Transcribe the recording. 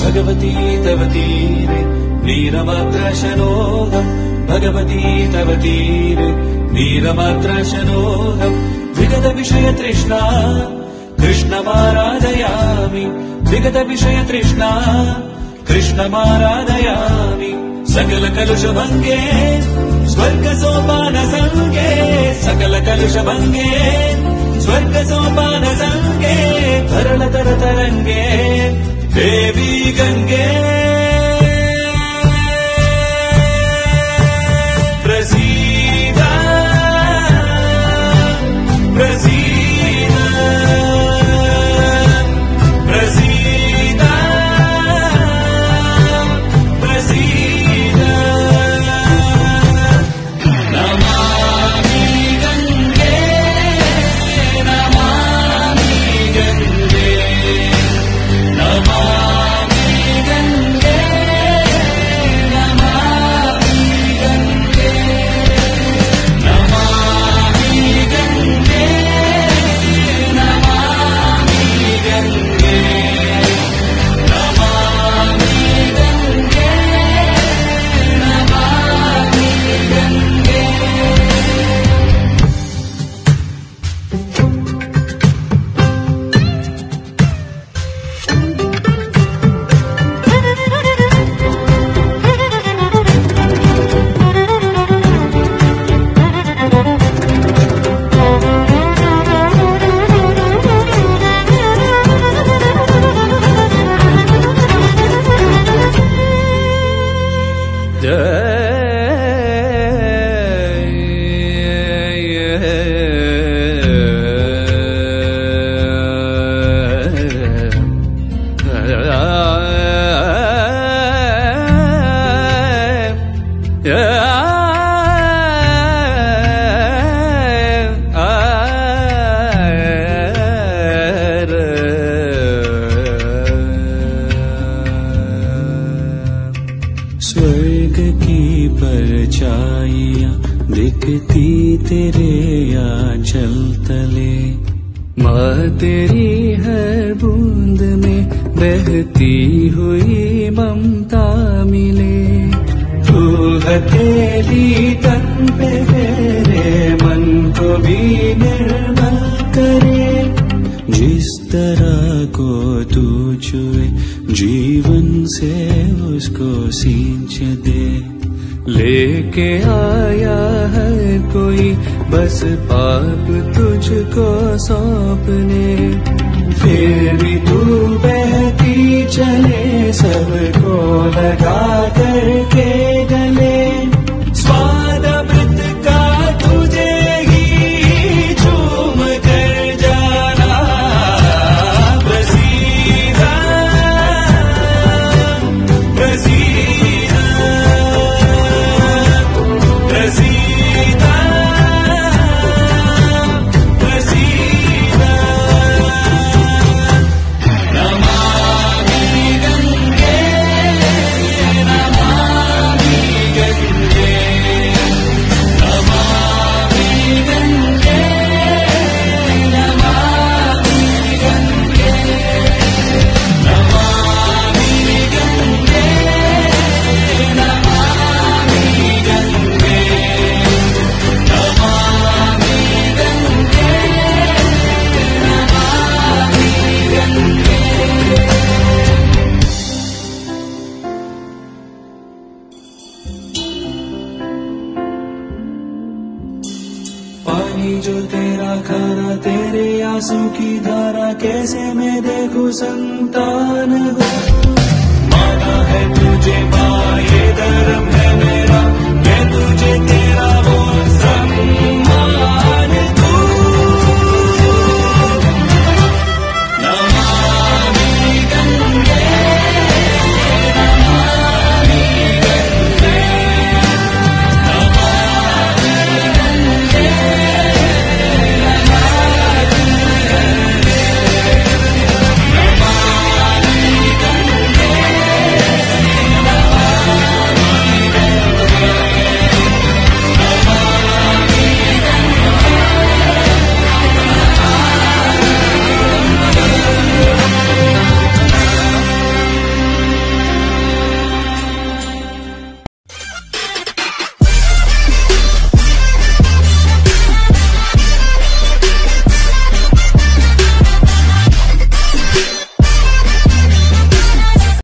ഭഗവതീ തവതീരേ तीरे वीरमात्रशनोऽहम् भगवती तव तीरे। वीरमात्रशनोऽहम् विगतविषयतृष्णा कृष्णमाराधयामि विगतविषयतृष्णा कृष्णमाराधयामि सकलकलुषभङ्गे स्वर्गसोपानसङ्गे सकलकलुषभङ्गे स्वर्गसोपानसङ्गे तरलतरतरङ्गे देवी गङ्गे स्वर्ग की परछाइयाँ दिखती तेरे आंचल तले। माँ तेरी हर बूंद में बहती हुई ममता मिले। तू हथेली तन पे मन को भी निर्मल करे। जिस तरह को तू छुए, जीवन से उसको सींच दे। लेके आया है कोई, बस पाप तुझको सौंपने। फिर भी तू बहती चले, सबको लगा तेरा खाना, तेरे आँसू की धारा, कैसे मैं देखूँ संतान माना है तुझे माँ, ये धर्म है मेरा।